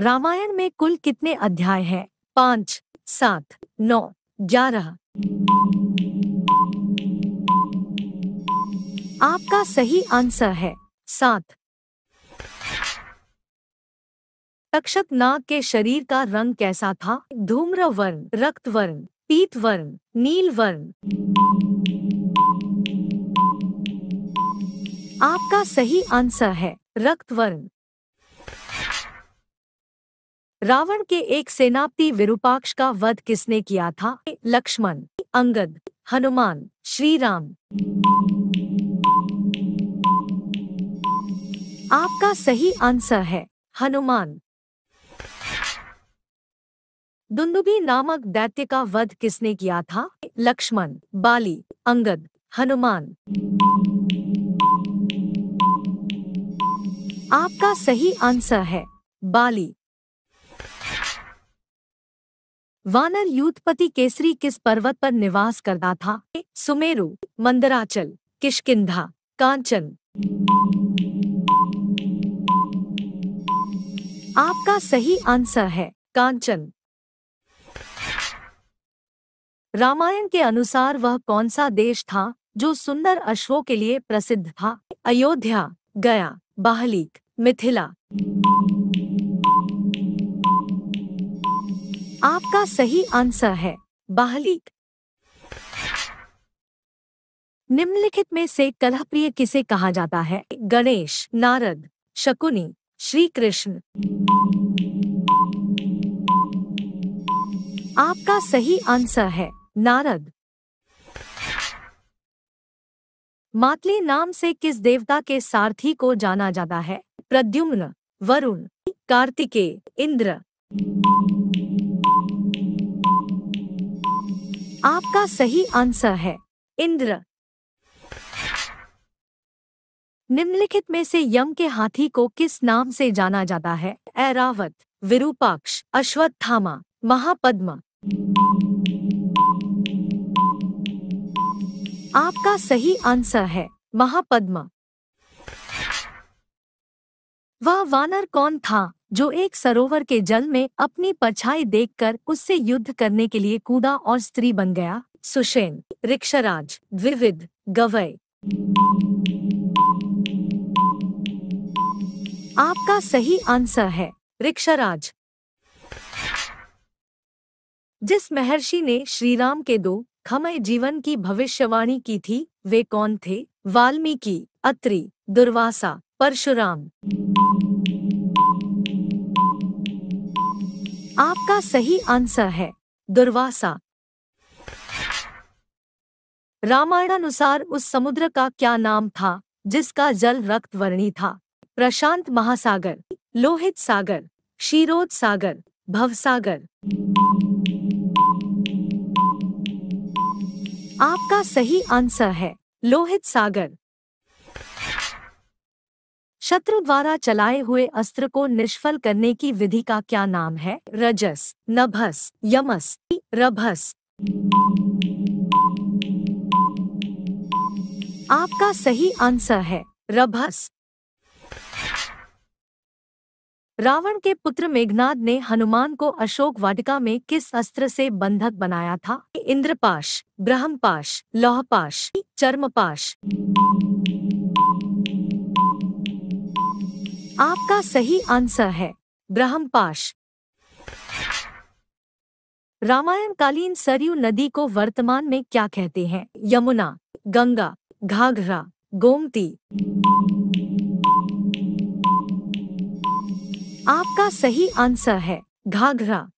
रामायण में कुल कितने अध्याय हैं? पाँच, सात, नौ, ग्यारह। आपका सही आंसर है, सात। तक्षक नाग के शरीर का रंग कैसा था? धूम्र वर्ण रक्त वर्ण पीत वर्ण नील वर्ण आपका सही आंसर है रक्त वर्ण रावण के एक सेनापति विरूपाक्ष का वध किसने किया था? लक्ष्मण अंगद, हनुमान श्री राम आपका सही आंसर है, हनुमान। दुंदुबी नामक दैत्य का वध किसने किया था? लक्ष्मण, बाली, अंगद, हनुमान। आपका सही आंसर है, बाली। वानर यूथपति केसरी किस पर्वत पर निवास करता था? सुमेरु, मंदराचल किशकिंधा कांचन। आपका सही आंसर है, कांचन। रामायण के अनुसार वह कौन सा देश था, जो सुंदर अश्वों के लिए प्रसिद्ध था? अयोध्या, गया, बाहलीक, मिथिला। आपका सही आंसर है बाहलीक निम्नलिखित में से कलहप्रिय किसे कहा जाता है? गणेश, नारद, शकुनी श्री कृष्ण आपका सही आंसर है, नारद। मातली नाम से किस देवता के सारथी को जाना जाता है? प्रद्युम्न, वरुण, कार्तिकेय, इंद्र। आपका सही आंसर है, इंद्र। निम्नलिखित में से यम के हाथी को किस नाम से जाना जाता है? ऐरावत विरूपाक्ष, अश्वत्थामा, महापद्म। आपका सही आंसर है, महापद्म। वह वानर कौन था, जो एक सरोवर के जल में अपनी परछाई देखकर उससे युद्ध करने के लिए कूदा और स्त्री बन गया? सुशेन रिक्षराज द्विविद गवय आपका सही आंसर है रिक्षराज जिस महर्षि ने श्रीराम के दो खमय जीवन की भविष्यवाणी की थी, वे कौन थे? वाल्मीकि, अत्रि, दुर्वासा। परशुराम। आपका सही आंसर है, दुर्वासा। रामायणानुसार उस समुद्र का क्या नाम था, जिसका जल रक्त वर्णी था? प्रशांत महासागर, लोहित सागर, क्षीरोद सागर, भवसागर। आपका सही आंसर है, लोहित सागर। शत्रु द्वारा चलाए हुए अस्त्र को निष्फल करने की विधि का क्या नाम है? रजस, नभस, यमस, रभस। आपका सही आंसर है, रभस। रावण के पुत्र मेघनाद ने हनुमान को अशोक वाटिका में किस अस्त्र से बंधक बनाया था? इंद्रपाश, ब्रह्मपाश, लौहपाश, चर्मपाश। आपका सही आंसर है ब्रह्मपाश रामायण कालीन सरयू नदी को वर्तमान में क्या कहते हैं? यमुना, गंगा, घाघरा, गोमती। आपका सही आंसर है, घाघरा।